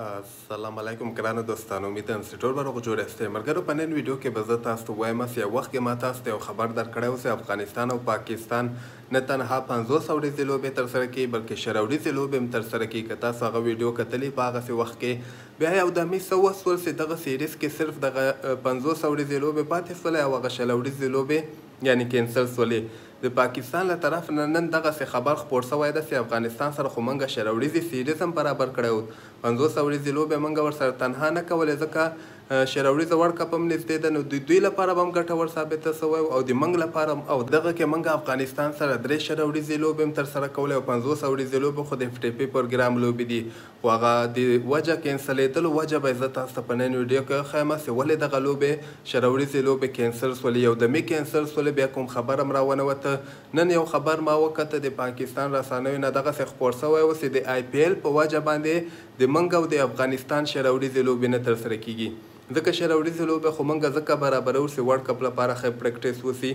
السلام علیکم ګرانو دوستانو امیدم چې ټول به روغ جوړ یاست ملګرو په نن ویډیو کې به زه تاسو ته وایم چې یو وخت کې ما تاسو ته یو خبر درکړی و چې افغانستان او پاکستان نه تنها پنځوس اوریزې لوبې ترسره کوي بلکې شل اوریزې لوبې هم ترسره کوي که تاسو هغه ویډیو کتلې په هغسې وخت کې بیا یو دمې څه وسول چې دغه سیریز کې صرف دغه پنځوس اوریزې لوبې پاتې سولې او هغه شل اوریزې لوبې یعنې کینسل سولې د پاکستان له طرف نه نن دغسې خبر خپور شوی ده چې افغانستان سره خو مونږ شل اوریزې سیریز هم برابر کړی ؤ پنځوس اوریزې لوبې مونږ ورسره تنها نه کولې ځکه شل اوریزه ورلډ کپ هم نږدې ده نو د دوی لپاره به هم ګټور ثابت شوی ؤ او د مونږ لپاره هم او دغه کې مونږ افغانستان سره درې شل اوریزې لوبې هم ترسره کولې او پنځوس اوریزې لوبې خو د اف ټي پي پروګرام لوبې دي خو هغه د وجه کینسلیدلو وجه به زه تاسو ته په نن ویډیو کې وښیم چې ولې دغه لوبې شروړیزې لوبې کینسل شولې یو دمې کینسل شولې بیا کوم خبر هم را ونه وته نن یو خبر ما وکته د پاکستان رسانیو نه دغسې خپور شوی و چې د آی پی ایل په وجه باندې د منګ او د افغانستان شروړیزې لوبې نه ترسره کیږي ځکه شل اوریزه لوبه خو مونږ ځکه برابرو چې ورلډ کپ لپاره ښه پریکټیس وشي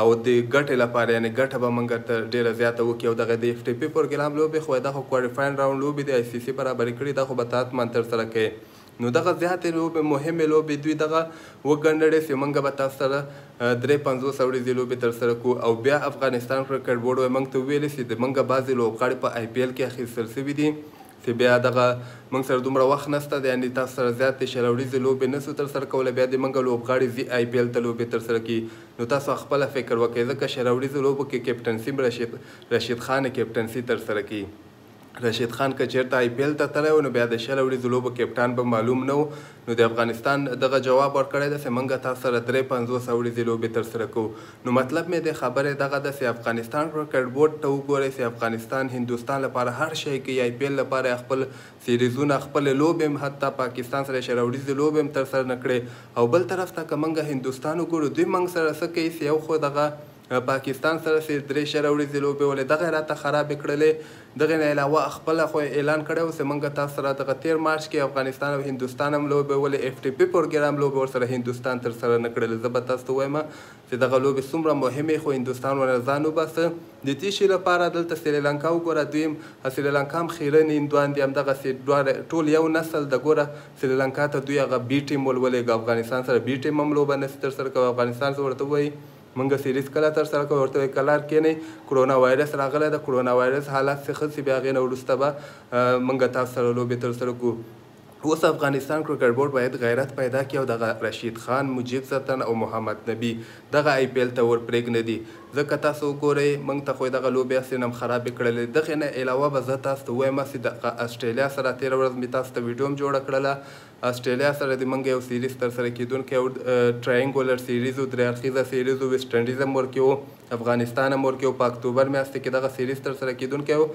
او د ګټې لپاره یعنې ګټه به مونږ ته ډیره زیاته وکړي او دغه د ایف ټي پي پروګرام لوبې خو دا خو کوالیفاین راونډ لوبې دي آی سي سي برابرې کړي دا خو به ته حتما ترسره کوې نو دغه زیاتې لوبې مهمې لوبې دوی دغه وګنړې چې مونږ به تاسو سره درې پنځوس اوریزې لوبې ترسره کوو او بیا افغانستان کرکټ بورډ وایي مونږ ته وویل چې زمونږ بعضې لوبغاړي په آی پي ایل کې اخیستل شوي دي چې بیا دغه موږ سره دومره وخت نشته دی یعنی تاسو سره زیات دی شل اوریزی لوبی نشو تر سره کولی بیا دی موږ لوبغاړی ځی آی پی ال ته لوبی تر سره کی نو تاسو خپله فکر وکړئ ځکه شل اوریزو لوبو کی کپټنسی به رشید رشید خان کپټنسی تر سره کی رشید خان که چیرته آی پی ال ته تللی وو نو بیا د شل اوریزو لوبو کپټان به معلوم نه وو نو د افغانستان دغه جواب ورکړی ده سه منګه تاسو سره درې پنځوس اوړیزې لوبې تر سره کوو نو مطلب مې دې خبرې دغه ده سه افغانستان کرکټ بورډ ته وګورئ سه افغانستان هندوستان لپاره هر شی کوي آی پي ایل لپاره یې خپل سیریزونه خپلې لوبې هم حتی پاکستان سره یې شل اوړیزې لوبې هم تر سره نه کړې او بل طرف ته که منګه هندوستان وګورو دوی منګ سره څه کوي سه یو خو دغه له پاکستان سره سې درې شره وړيزې لوبې ولې دغه راته خرابې کړلې دغې نه علاوه خپله خو يې اعلان کړی و سې مونږ تاسو سره دغه تير مارچ کې افغانستان او هندوستان هم لوبې ولې ايف ټي پي پروګرام لوبې ورسره هندوستان تر سره نه کړلې زه به تاسو ته وايم سې دغه لوبې څومره مهمې خو هندوستان ورنه ځان وباسه د تي شي لپاره دلته سري لنکا وګوره دوي هم سري لنکا هم خيرني هندوان دي همدغه سې دواړه ټول يو نسل د ګوره سري لنکا ته دوي هغه بي ټيم ول وليږه افغانستان سره بي ټيم هم لوبه نه سې تر سره کوي افغانستان سې ورته ووايي مونږ سیریز کله تر سره کوو ورته وې کلار کینئ کرونا وایرس راغلی ده کرونا وایرس حالات سې ښه سي بیا هغې نه وروسته به مونږ تاسو سره لوبې تر سره کوو اوس افغانستان کرکټ بورډ باید غیرت پیدا کړي او دغه رشید خان مجیب سلطان او محمد نبي دغه آی پي ایل ته ور پریږنیدي ځکه تاسو وګورئ مونږ ته خو یې دغه لوبې هسې نم خرابې کړلې دغې نه علاوه به زه تاسو ته ووایم هسې دغه اسټرالیا سره تیره ورځ مې تاسو ته ویډیو هم جوړه کړله اسټرالیا سره دې مونږ یو سیریز ترسره کیدونکی او ټرایینګولر سیریز و، درې اړخیزه سیریز و، ویسټ انډیز هم ورکې و، افغانستان هم ورکې و، په اکتوبر میاشت کې دغه سیریز ترسره کیدونکی و،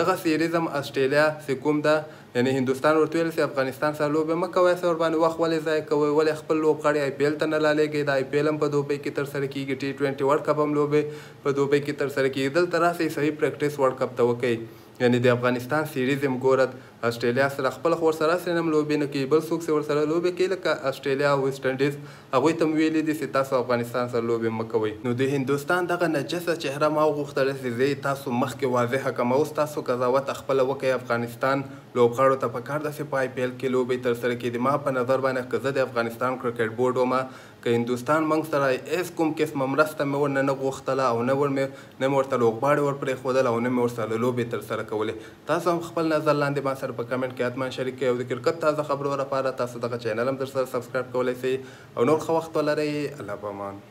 دغه سیریز هم اسټرالیا سې کوم ده یعنې هندوستان ورته ویل سې افغانستان سره لوبې مه کوئ سه ورباندې وخت ولې ضایع کوئ ولې خپل لوبغاړي آی پي ایل ته نه لالیږئ د آی پي ایل هم په دوبۍ کې ترسره کیږي ټي ټوینټي ورلډ کپ هم لوبې په دوبۍ کې ترسره کیږي دلته راسئ صحیح پریکټیس ورلډ کپ ته وکړئ یعنی د افغانستان سیریز هم ګورد اسټرالیا سره خپله خو ورسره اصلا هم لوبی نه کوی بل څوک سه ورسره لوبی کوی لکه اسټرالیا او ویسټ انډیز هغوی ته هم ویلی دی سی تاسو افغانستان سره لوبی مه کوی نو د هندوستان دغه نجسه چهره ما وغوښتله سی زه یی تاسو مخکی واضح کم اوس تاسو قضاوت خپله وکړی افغانستان لوبغاړو ته پکار ده سی په آی پی ایل کی لوبی ترسره کړی ما په نظر باندی که زه د افغانستان کرکټ بورډ ومه که هندوستان موږ سره هېڅ کوم قسمه مرسته مې ورنه نه غوښتله او نه ورمې نه مې ورته لوغباړې ور پرېښودل او نه مې ورسره لوبې تر سره کولې تاسو هم خپل نظر لاندې ما سره په کمنټ کې حتماً شریک کړئ او د کرکت تازه خبرو لپاره تاسو دغه چینل هم درسره سبسکرایب کولای شئ او نور ښه وخت ولرئ الله پامان.